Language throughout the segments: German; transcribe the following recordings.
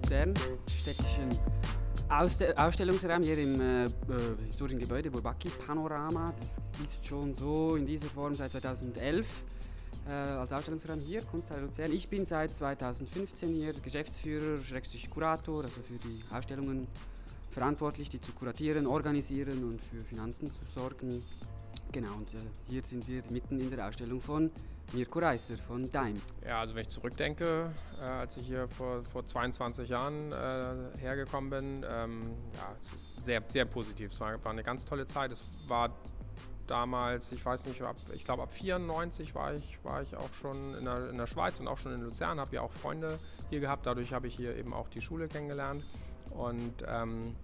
Luzern, städtischen Ausste Ausstellungsraum hier im äh, äh, historischen Gebäude Bourbaki Panorama. Das ist schon so in dieser Form seit 2011 äh, als Ausstellungsraum hier, Kunsthalle Luzern. Ich bin seit 2015 hier Geschäftsführer, Schrägstrich Kurator, also für die Ausstellungen verantwortlich, die zu kuratieren, organisieren und für Finanzen zu sorgen. Genau, und äh, hier sind wir mitten in der Ausstellung von Mirko Reisser von Daim. Ja, also wenn ich zurückdenke, äh, als ich hier vor, vor 22 Jahren äh, hergekommen bin, ähm, ja, es ist sehr, sehr positiv. Es war, war eine ganz tolle Zeit. Es war damals, ich weiß nicht, ab, ich glaube ab 94 war ich, war ich auch schon in der, in der Schweiz und auch schon in Luzern, habe ja auch Freunde hier gehabt. Dadurch habe ich hier eben auch die Schule kennengelernt. Und ähm,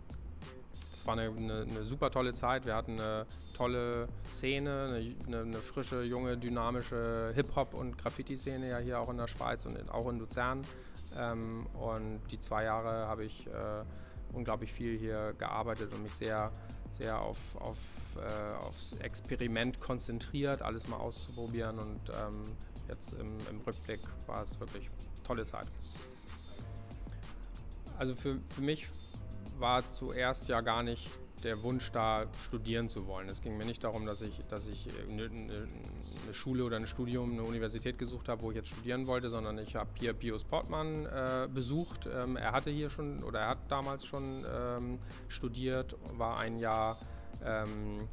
das war eine, eine, eine, super tolle Zeit. Wir hatten eine tolle Szene, eine, eine frische, junge, dynamische Hip-Hop- und Graffiti-Szene ja hier auch in der Schweiz und auch in Luzern. Ähm, und die zwei Jahre habe ich äh, unglaublich viel hier gearbeitet und mich sehr, sehr auf, auf, äh, aufs Experiment konzentriert, alles mal auszuprobieren. Und ähm, jetzt im, im Rückblick war es wirklich tolle Zeit. Also für, für mich war zuerst ja gar nicht der Wunsch da, studieren zu wollen. Es ging mir nicht darum, dass ich, dass ich eine, eine Schule oder ein Studium, eine Universität gesucht habe, wo ich jetzt studieren wollte, sondern ich habe hier Pius Portmann äh, besucht. Ähm, er hatte hier schon oder er hat damals schon ähm, studiert, war ein Jahr ähm,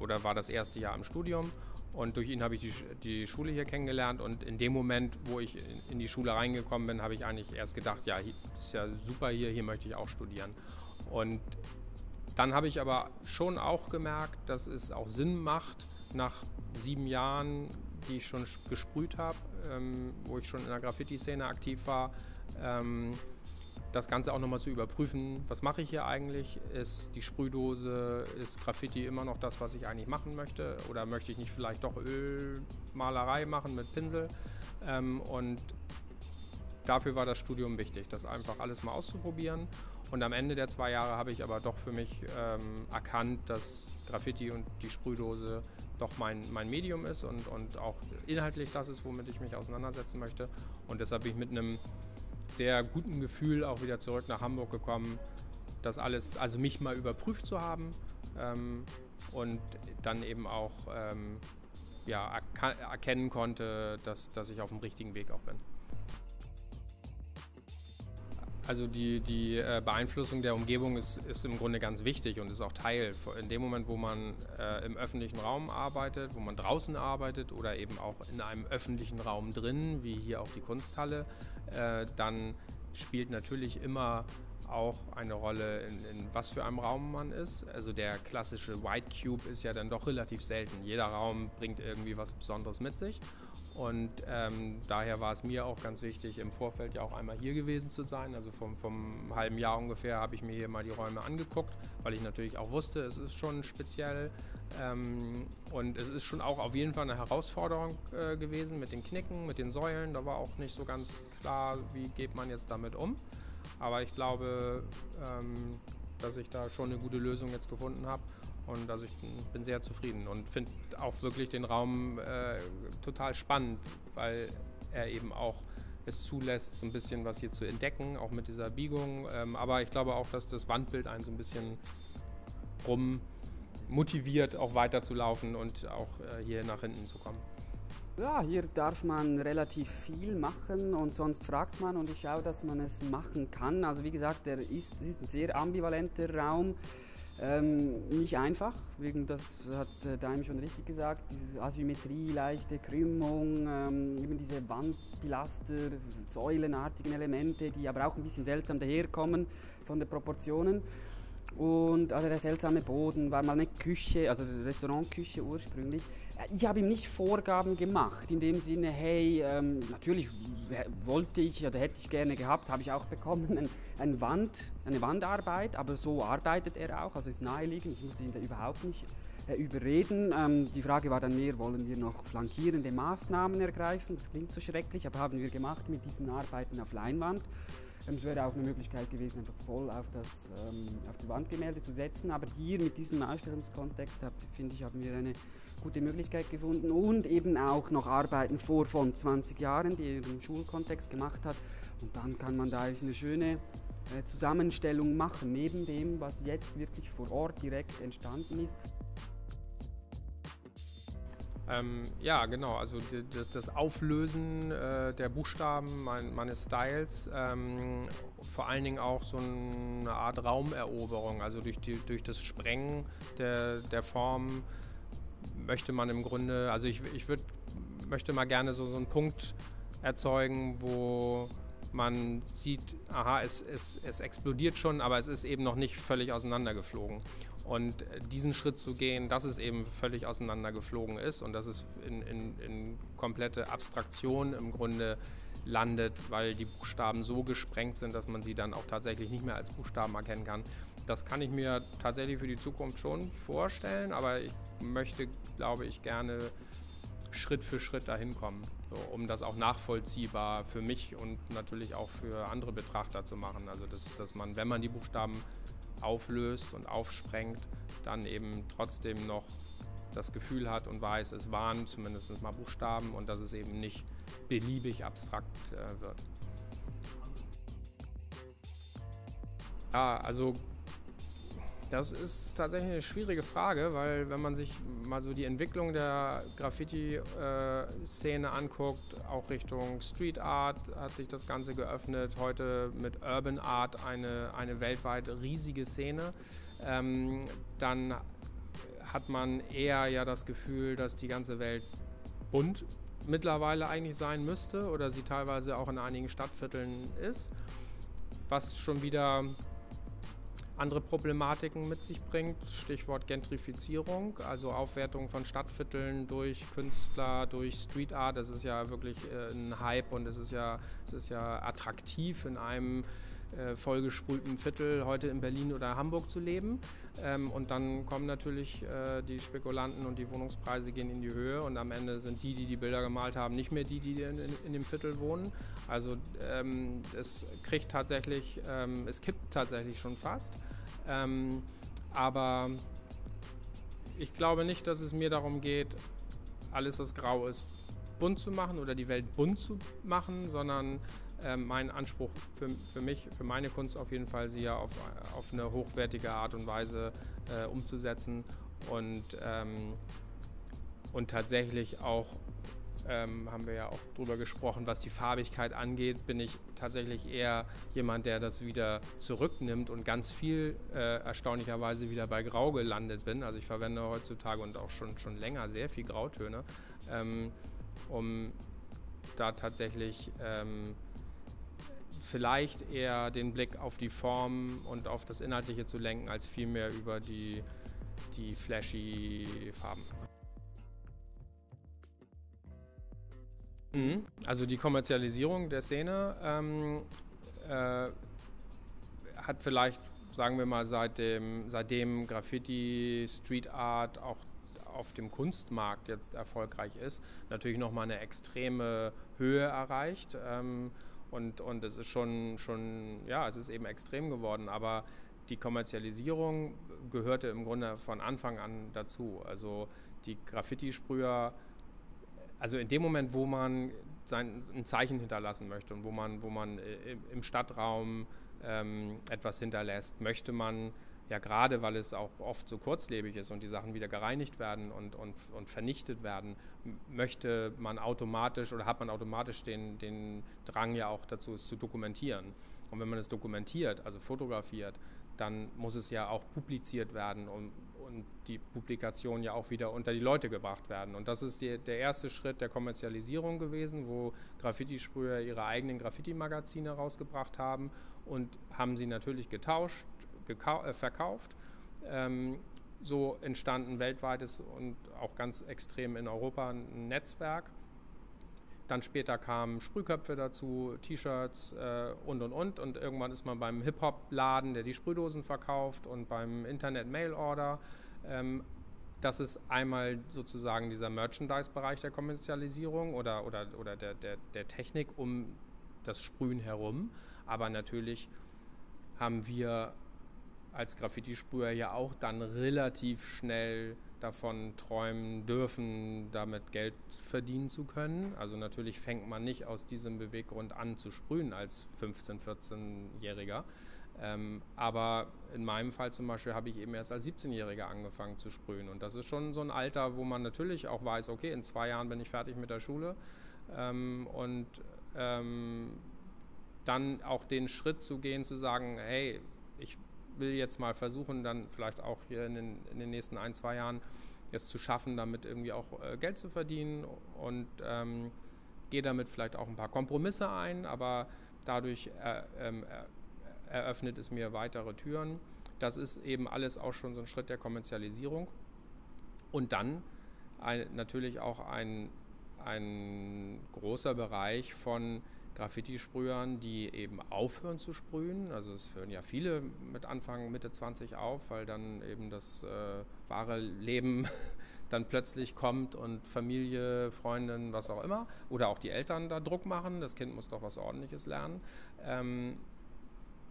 oder war das erste Jahr im Studium und durch ihn habe ich die, die Schule hier kennengelernt. Und in dem Moment, wo ich in die Schule reingekommen bin, habe ich eigentlich erst gedacht, ja, das ist ja super hier, hier möchte ich auch studieren. Und dann habe ich aber schon auch gemerkt, dass es auch Sinn macht, nach sieben Jahren, die ich schon gesprüht habe, ähm, wo ich schon in der Graffiti-Szene aktiv war, ähm, das Ganze auch nochmal zu überprüfen, was mache ich hier eigentlich? Ist die Sprühdose, ist Graffiti immer noch das, was ich eigentlich machen möchte? Oder möchte ich nicht vielleicht doch Ölmalerei machen mit Pinsel? Ähm, und dafür war das Studium wichtig, das einfach alles mal auszuprobieren. Und am Ende der zwei Jahre habe ich aber doch für mich ähm, erkannt, dass Graffiti und die Sprühdose doch mein, mein Medium ist und, und auch inhaltlich das ist, womit ich mich auseinandersetzen möchte. Und deshalb bin ich mit einem sehr guten Gefühl auch wieder zurück nach Hamburg gekommen, das alles, also mich mal überprüft zu haben ähm, und dann eben auch ähm, ja, erkennen konnte, dass, dass ich auf dem richtigen Weg auch bin. Also die, die äh, Beeinflussung der Umgebung ist, ist im Grunde ganz wichtig und ist auch Teil. In dem Moment, wo man äh, im öffentlichen Raum arbeitet, wo man draußen arbeitet oder eben auch in einem öffentlichen Raum drin, wie hier auch die Kunsthalle, äh, dann spielt natürlich immer auch eine Rolle, in, in, was für einem Raum man ist. Also der klassische White Cube ist ja dann doch relativ selten. Jeder Raum bringt irgendwie was Besonderes mit sich. Und ähm, daher war es mir auch ganz wichtig, im Vorfeld ja auch einmal hier gewesen zu sein. Also vom, vom halben Jahr ungefähr habe ich mir hier mal die Räume angeguckt, weil ich natürlich auch wusste, es ist schon speziell. Ähm, und es ist schon auch auf jeden Fall eine Herausforderung äh, gewesen mit den Knicken, mit den Säulen. Da war auch nicht so ganz klar, wie geht man jetzt damit um. Aber ich glaube, ähm, dass ich da schon eine gute Lösung jetzt gefunden habe. Und also ich bin sehr zufrieden und finde auch wirklich den Raum äh, total spannend, weil er eben auch es zulässt, so ein bisschen was hier zu entdecken, auch mit dieser Biegung. Ähm, aber ich glaube auch, dass das Wandbild einen so ein bisschen rum motiviert, auch weiterzulaufen und auch äh, hier nach hinten zu kommen. Ja, hier darf man relativ viel machen und sonst fragt man und ich schaue, dass man es machen kann. Also wie gesagt, der ist, ist ein sehr ambivalenter Raum. Ähm, nicht einfach, wegen das hat äh, Daim schon richtig gesagt, diese Asymmetrie, leichte Krümmung, ähm, eben diese Wandpilaster, säulenartigen Elemente, die aber auch ein bisschen seltsam daherkommen von den Proportionen. Und also der seltsame Boden war mal eine Küche, also Restaurantküche ursprünglich. Ich habe ihm nicht Vorgaben gemacht, in dem Sinne, hey, ähm, natürlich wollte ich oder hätte ich gerne gehabt, habe ich auch bekommen, ein, ein Wand, eine Wandarbeit, aber so arbeitet er auch, also ist naheliegend, ich musste ihn da überhaupt nicht äh, überreden. Ähm, die Frage war dann mehr, wollen wir noch flankierende Maßnahmen ergreifen? Das klingt so schrecklich, aber haben wir gemacht mit diesen Arbeiten auf Leinwand. Ähm, es wäre auch eine Möglichkeit gewesen, einfach voll auf, das, ähm, auf die Wandgemälde zu setzen. Aber hier mit diesem Ausstellungskontext, finde ich, haben wir eine gute Möglichkeit gefunden und eben auch noch Arbeiten vor von 20 Jahren, die er im Schulkontext gemacht hat. Und dann kann man da eine schöne äh, Zusammenstellung machen, neben dem, was jetzt wirklich vor Ort direkt entstanden ist. Ähm, ja, genau. Also das Auflösen äh, der Buchstaben mein, meines Styles, ähm, vor allen Dingen auch so eine Art Raumeroberung. Also durch, die, durch das Sprengen der, der Form möchte man im Grunde, also ich, ich würd, möchte mal gerne so, so einen Punkt erzeugen, wo man sieht, aha, es, es, es explodiert schon, aber es ist eben noch nicht völlig auseinandergeflogen. Und diesen Schritt zu gehen, dass es eben völlig auseinandergeflogen ist und dass es in, in, in komplette Abstraktion im Grunde landet, weil die Buchstaben so gesprengt sind, dass man sie dann auch tatsächlich nicht mehr als Buchstaben erkennen kann. Das kann ich mir tatsächlich für die Zukunft schon vorstellen, aber ich möchte, glaube ich, gerne Schritt für Schritt dahin kommen, so, um das auch nachvollziehbar für mich und natürlich auch für andere Betrachter zu machen. Also dass, dass man, wenn man die Buchstaben auflöst und aufsprengt, dann eben trotzdem noch das Gefühl hat und weiß, es waren zumindest mal Buchstaben und dass es eben nicht beliebig abstrakt äh, wird. Ja, also das ist tatsächlich eine schwierige Frage, weil wenn man sich mal so die Entwicklung der Graffiti-Szene anguckt, auch Richtung Street Art hat sich das Ganze geöffnet. Heute mit Urban Art eine, eine weltweit riesige Szene. Ähm, dann hat man eher ja das Gefühl, dass die ganze Welt bunt mittlerweile eigentlich sein müsste oder sie teilweise auch in einigen Stadtvierteln ist, was schon wieder andere Problematiken mit sich bringt. Stichwort Gentrifizierung, also Aufwertung von Stadtvierteln durch Künstler, durch Street Art. Das ist ja wirklich äh, ein Hype und es ist ja, es ist ja attraktiv in einem äh, vollgesprühten Viertel heute in Berlin oder Hamburg zu leben. Ähm, und dann kommen natürlich äh, die Spekulanten und die Wohnungspreise gehen in die Höhe und am Ende sind die, die die Bilder gemalt haben, nicht mehr die, die in, in, dem Viertel wohnen. Also ähm, es kriegt tatsächlich, ähm, es kippt tatsächlich schon fast. Ähm, aber ich glaube nicht, dass es mir darum geht, alles, was grau ist, bunt zu machen oder die Welt bunt zu machen, sondern mein Anspruch für, für mich, für meine Kunst auf jeden Fall, sie ja auf, auf eine hochwertige Art und Weise äh, umzusetzen und, ähm, und tatsächlich auch ähm, haben wir ja auch drüber gesprochen, was die Farbigkeit angeht, bin ich tatsächlich eher jemand, der das wieder zurücknimmt und ganz viel äh, erstaunlicherweise wieder bei Grau gelandet bin. Also ich verwende heutzutage und auch schon, schon länger sehr viel Grautöne, ähm, um da tatsächlich ähm, vielleicht eher den Blick auf die Form und auf das Inhaltliche zu lenken, als vielmehr über die, die flashy Farben. Mhm. Also die Kommerzialisierung der Szene ähm, äh, hat vielleicht, sagen wir mal, seitdem, seitdem Graffiti, Street Art auch auf dem Kunstmarkt jetzt erfolgreich ist, natürlich nochmal eine extreme Höhe erreicht. Ähm, und, und es ist schon, schon, ja, es ist eben extrem geworden, aber die Kommerzialisierung gehörte im Grunde von Anfang an dazu. Also die Graffiti-Sprüher also in dem Moment, wo man sein, ein Zeichen hinterlassen möchte und wo man, wo man äh, im Stadtraum ähm, etwas hinterlässt, möchte man ja gerade, weil es auch oft so kurzlebig ist und die Sachen wieder gereinigt werden und, und, und vernichtet werden, möchte man automatisch oder hat man automatisch den, den Drang ja auch dazu, es zu dokumentieren. Und wenn man es dokumentiert, also fotografiert, dann muss es ja auch publiziert werden und, und die Publikation ja auch wieder unter die Leute gebracht werden. Und das ist die, der erste Schritt der Kommerzialisierung gewesen, wo Graffiti-Sprüher ihre eigenen Graffiti-Magazine rausgebracht haben und haben sie natürlich getauscht, verkauft. Ähm, so entstanden weltweites und auch ganz extrem in Europa ein Netzwerk. Dann später kamen Sprühköpfe dazu, T-Shirts äh, und und und. Und irgendwann ist man beim Hip-Hop-Laden, der die Sprühdosen verkauft, und beim Internet-Mail-Order. Ähm, das ist einmal sozusagen dieser Merchandise-Bereich der Kommerzialisierung oder, oder, oder der, der, der Technik um das Sprühen herum. Aber natürlich haben wir als Graffiti-Sprüher ja auch dann relativ schnell davon träumen dürfen, damit Geld verdienen zu können. Also natürlich fängt man nicht aus diesem Beweggrund an zu sprühen als 15-, 14-Jähriger. Ähm, aber in meinem Fall zum Beispiel habe ich eben erst als 17-Jähriger angefangen zu sprühen. Und das ist schon so ein Alter, wo man natürlich auch weiß, okay, in zwei Jahren bin ich fertig mit der Schule. Ähm, und ähm, dann auch den Schritt zu gehen, zu sagen, hey, ich will jetzt mal versuchen, dann vielleicht auch hier in den, in den nächsten ein, zwei Jahren es zu schaffen, damit irgendwie auch äh, Geld zu verdienen und ähm, gehe damit vielleicht auch ein paar Kompromisse ein, aber dadurch äh, äh, eröffnet es mir weitere Türen. Das ist eben alles auch schon so ein Schritt der Kommerzialisierung. Und dann ein, natürlich auch ein, ein großer Bereich von Graffiti-Sprühern, die eben aufhören zu sprühen. Also es hören ja viele mit Anfang, Mitte 20 auf, weil dann eben das äh, wahre Leben dann plötzlich kommt und Familie, Freundin, was auch immer, oder auch die Eltern da Druck machen, das Kind muss doch was Ordentliches lernen, ähm,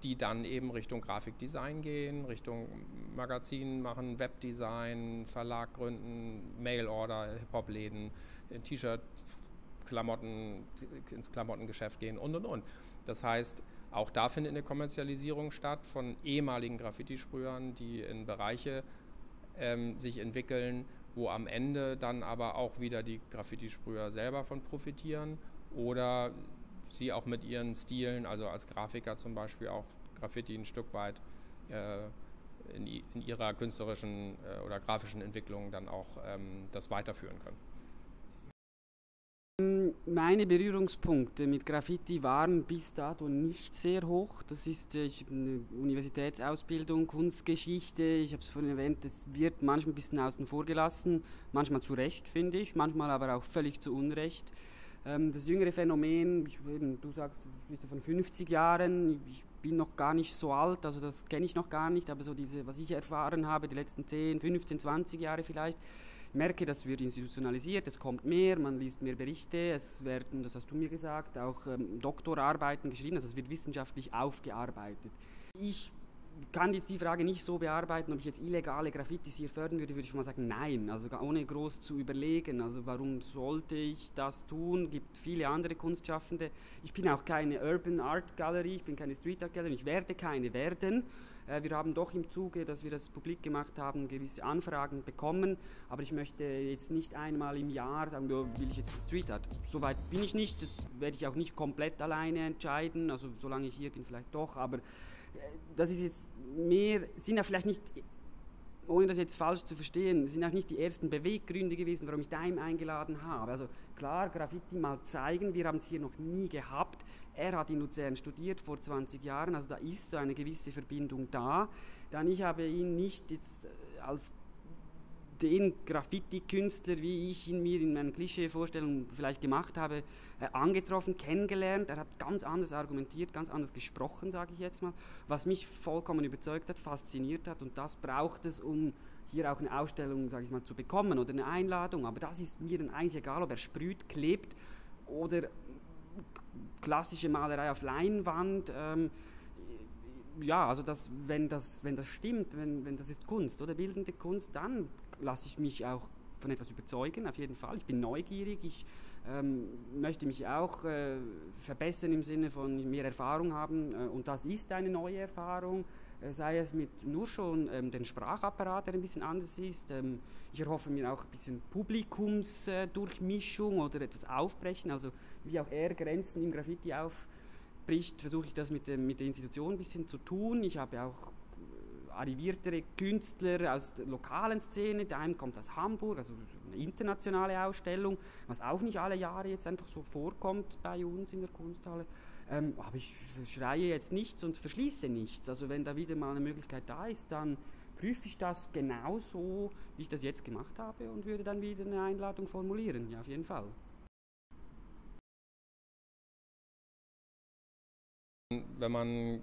die dann eben Richtung Grafikdesign gehen, Richtung Magazin machen, Webdesign, Verlag gründen, Mailorder, Hip-Hop-Läden, T-Shirt Klamotten, ins Klamottengeschäft gehen und und und. Das heißt, auch da findet eine Kommerzialisierung statt von ehemaligen Graffiti-Sprühern, die in Bereiche ähm, sich entwickeln, wo am Ende dann aber auch wieder die Graffiti-Sprüher selber von profitieren oder sie auch mit ihren Stilen, also als Grafiker zum Beispiel auch Graffiti ein Stück weit äh, in, in, ihrer künstlerischen äh, oder grafischen Entwicklung dann auch ähm, das weiterführen können. Meine Berührungspunkte mit Graffiti waren bis dato nicht sehr hoch. Das ist äh, ich eine Universitätsausbildung, Kunstgeschichte. Ich habe es vorhin erwähnt, das wird manchmal ein bisschen außen vor gelassen, manchmal zu Recht, finde ich, manchmal aber auch völlig zu Unrecht. Ähm, das jüngere Phänomen, du sagst, bist du von 50 Jahren, ich bin noch gar nicht so alt, also das kenne ich noch gar nicht, aber so diese, was ich erfahren habe, die letzten 10, 15, 20 Jahre vielleicht, merke, das wird institutionalisiert, es kommt mehr, man liest mehr Berichte, es werden, das hast du mir gesagt, auch ähm, Doktorarbeiten geschrieben, also es wird wissenschaftlich aufgearbeitet. Ich kann jetzt die Frage nicht so bearbeiten, ob ich jetzt illegale Graffitis hier fördern würde, würde ich mal sagen, nein, also ohne groß zu überlegen. Also warum sollte ich das tun? Gibt viele andere Kunstschaffende. Ich bin auch keine Urban Art Gallery, ich bin keine Street Art Gallery, ich werde keine werden. Äh, wir haben doch im Zuge, dass wir das publik gemacht haben, gewisse Anfragen bekommen, aber ich möchte jetzt nicht einmal im Jahr sagen, will ich jetzt Street Art. Soweit bin ich nicht, das werde ich auch nicht komplett alleine entscheiden, also solange ich hier bin vielleicht doch, aber das ist jetzt mehr, sind ja vielleicht nicht ohne das jetzt falsch zu verstehen, sind auch nicht die ersten Beweggründe gewesen, warum ich Daim eingeladen habe. Also klar, Graffiti mal zeigen, wir haben es hier noch nie gehabt. Er hat in Luzern studiert vor 20 Jahren, also da ist so eine gewisse Verbindung da. Dann ich habe ihn nicht jetzt äh, als den Graffiti-Künstler, wie ich ihn mir in meinen Klischee-Vorstellungen vielleicht gemacht habe, äh, angetroffen, kennengelernt. Er hat ganz anders argumentiert, ganz anders gesprochen, sage ich jetzt mal, was mich vollkommen überzeugt hat, fasziniert hat. Und das braucht es, um hier auch eine Ausstellung, sage ich mal, zu bekommen oder eine Einladung. Aber das ist mir dann eigentlich egal, ob er sprüht, klebt oder klassische Malerei auf Leinwand. Ähm, ja, also das, wenn, das, wenn das stimmt, wenn, wenn das ist Kunst oder bildende Kunst, dann lasse ich mich auch von etwas überzeugen, auf jeden Fall. Ich bin neugierig, ich ähm, möchte mich auch äh, verbessern im Sinne von mehr Erfahrung haben äh, und das ist eine neue Erfahrung, äh, sei es mit nur schon ähm, den Sprachapparat, der ein bisschen anders ist. Ähm, ich erhoffe mir auch ein bisschen Publikumsdurchmischung oder etwas Aufbrechen, also wie auch er Grenzen im Graffiti aufbricht, versuche ich das mit, dem, mit der Institution ein bisschen zu tun. Ich habe auch äh, arriviertere Künstler aus der lokalen Szene. Der eine kommt aus Hamburg, also eine internationale Ausstellung, was auch nicht alle Jahre jetzt einfach so vorkommt bei uns in der Kunsthalle. Ähm, aber ich schreie jetzt nichts und verschließe nichts. Also wenn da wieder mal eine Möglichkeit da ist, dann prüfe ich das genauso, wie ich das jetzt gemacht habe und würde dann wieder eine Einladung formulieren. Ja, auf jeden Fall. Wenn man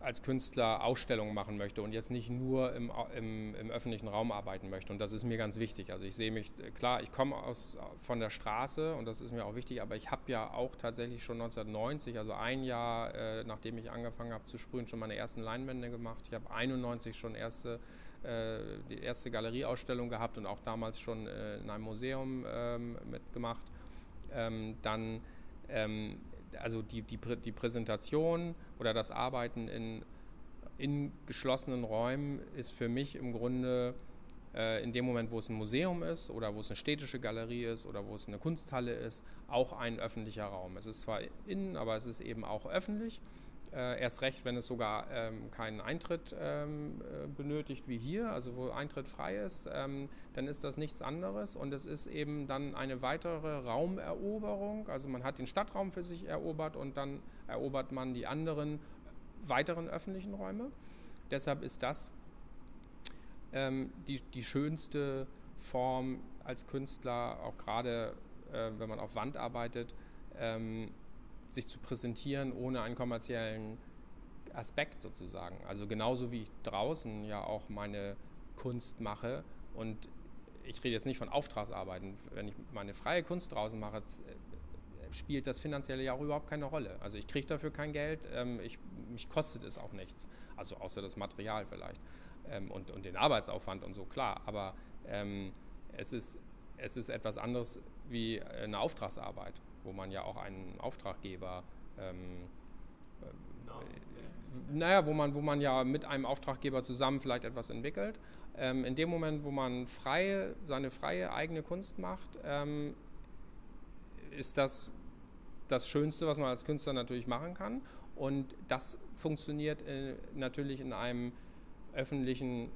als Künstler Ausstellungen machen möchte und jetzt nicht nur im, im, im, öffentlichen Raum arbeiten möchte. Und das ist mir ganz wichtig. Also ich sehe mich, klar, ich komme aus, von der Straße und das ist mir auch wichtig, aber ich habe ja auch tatsächlich schon 1990, also ein Jahr äh, nachdem ich angefangen habe zu sprühen, schon meine ersten Leinwände gemacht. Ich habe 91 schon erste, äh, die erste Galerieausstellung gehabt und auch damals schon äh, in einem Museum ähm, mitgemacht. Ähm, dann ähm, also die, die, die Präsentation oder das Arbeiten in, in geschlossenen Räumen ist für mich im Grunde äh, in dem Moment, wo es ein Museum ist oder wo es eine städtische Galerie ist oder wo es eine Kunsthalle ist, auch ein öffentlicher Raum. Es ist zwar innen, aber es ist eben auch öffentlich. Äh, erst recht, wenn es sogar ähm, keinen Eintritt ähm, äh, benötigt wie hier, also wo Eintritt frei ist, ähm, dann ist das nichts anderes und es ist eben dann eine weitere Raumeroberung. Also man hat den Stadtraum für sich erobert und dann erobert man die anderen weiteren öffentlichen Räume. Deshalb ist das ähm, die, die schönste Form als Künstler, auch gerade äh, wenn man auf Wand arbeitet ähm, sich zu präsentieren ohne einen kommerziellen Aspekt sozusagen. Also genauso wie ich draußen ja auch meine Kunst mache und ich rede jetzt nicht von Auftragsarbeiten. Wenn ich meine freie Kunst draußen mache, äh, spielt das finanzielle ja auch überhaupt keine Rolle. Also ich kriege dafür kein Geld, ähm, ich, mich kostet es auch nichts. Also außer das Material vielleicht ähm, und, und den Arbeitsaufwand und so, klar. Aber ähm, es, ist, es ist etwas anderes wie eine Auftragsarbeit wo man ja auch einen Auftraggeber ähm, äh, naja, wo man, wo man ja mit einem Auftraggeber zusammen vielleicht etwas entwickelt. Ähm, in dem Moment, wo man freie, seine freie eigene Kunst macht, ähm, ist das das Schönste, was man als Künstler natürlich machen kann. Und das funktioniert in, natürlich in einem öffentlichen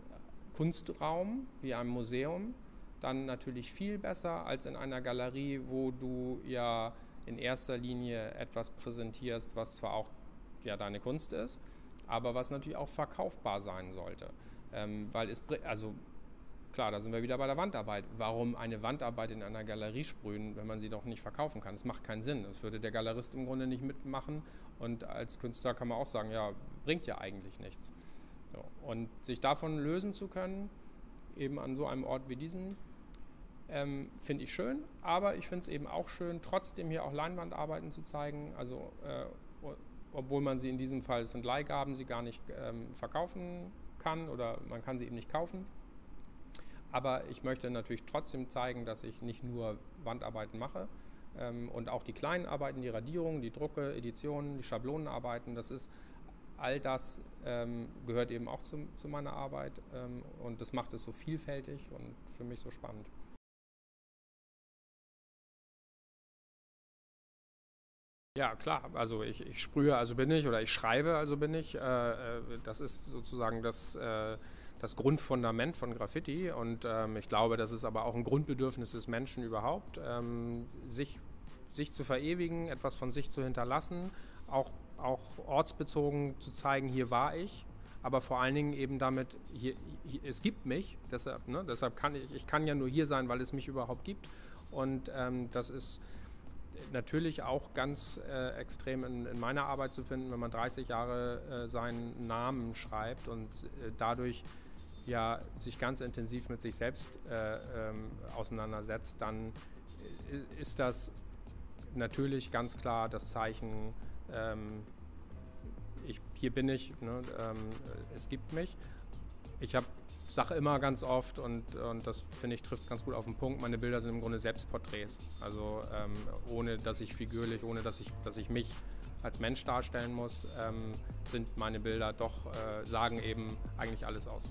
Kunstraum wie einem Museum dann natürlich viel besser als in einer Galerie, wo du ja in erster Linie etwas präsentierst, was zwar auch ja deine Kunst ist, aber was natürlich auch verkaufbar sein sollte. Ähm, weil es, also klar, da sind wir wieder bei der Wandarbeit. Warum eine Wandarbeit in einer Galerie sprühen, wenn man sie doch nicht verkaufen kann? Das macht keinen Sinn. Das würde der Galerist im Grunde nicht mitmachen. Und als Künstler kann man auch sagen, ja, bringt ja eigentlich nichts. So. Und sich davon lösen zu können, eben an so einem Ort wie diesen, ähm, finde ich schön, aber ich finde es eben auch schön, trotzdem hier auch Leinwandarbeiten zu zeigen. Also, äh, obwohl man sie in diesem Fall, es sind Leihgaben, sie gar nicht ähm, verkaufen kann oder man kann sie eben nicht kaufen. Aber ich möchte natürlich trotzdem zeigen, dass ich nicht nur Wandarbeiten mache ähm, und auch die kleinen Arbeiten, die Radierungen, die Drucke, Editionen, die Schablonenarbeiten, das ist all das ähm, gehört eben auch zu, zu meiner Arbeit ähm, und das macht es so vielfältig und für mich so spannend. Ja, klar. Also ich, ich sprühe, also bin ich, oder ich schreibe, also bin ich. Äh, äh, das ist sozusagen das, äh, das Grundfundament von Graffiti. Und ähm, ich glaube, das ist aber auch ein Grundbedürfnis des Menschen überhaupt, ähm, sich, sich zu verewigen, etwas von sich zu hinterlassen, auch, auch ortsbezogen zu zeigen, hier war ich. Aber vor allen Dingen eben damit, hier, hier, es gibt mich, deshalb, ne, deshalb kann ich, ich kann ja nur hier sein, weil es mich überhaupt gibt. Und ähm, das ist natürlich auch ganz äh, extrem in, in, meiner Arbeit zu finden, wenn man 30 Jahre äh, seinen Namen schreibt und äh, dadurch ja sich ganz intensiv mit sich selbst äh, ähm, auseinandersetzt, dann äh, ist das natürlich ganz klar das Zeichen, ähm, ich, hier bin ich, ne, ähm, es gibt mich. Ich habe sage immer ganz oft und, und das finde ich trifft es ganz gut auf den Punkt, meine Bilder sind im Grunde Selbstporträts. Also ähm, ohne dass ich figürlich, ohne dass ich, dass ich mich als Mensch darstellen muss, ähm, sind meine Bilder doch, äh, sagen eben eigentlich alles aus.